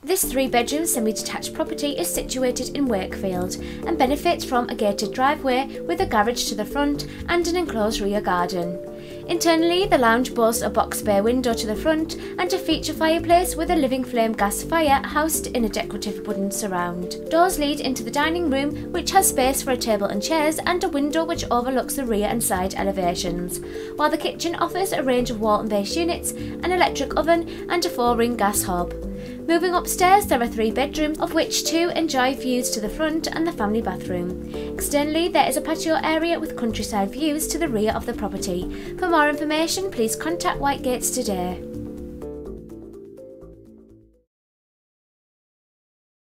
This three bedroom semi detached property is situated in Wakefield and benefits from a gated driveway with a garage to the front and an enclosed rear garden. Internally, the lounge boasts a box bay window to the front and a feature fireplace with a living flame gas fire housed in a decorative wooden surround. Doors lead into the dining room, which has space for a table and chairs, and a window which overlooks the rear and side elevations, while the kitchen offers a range of wall and base units, an electric oven, and a four ring gas hob. Moving upstairs, there are three bedrooms, of which two enjoy views to the front and the family bathroom. Externally, there is a patio area with countryside views to the rear of the property. For more information, please contact Whitegates today.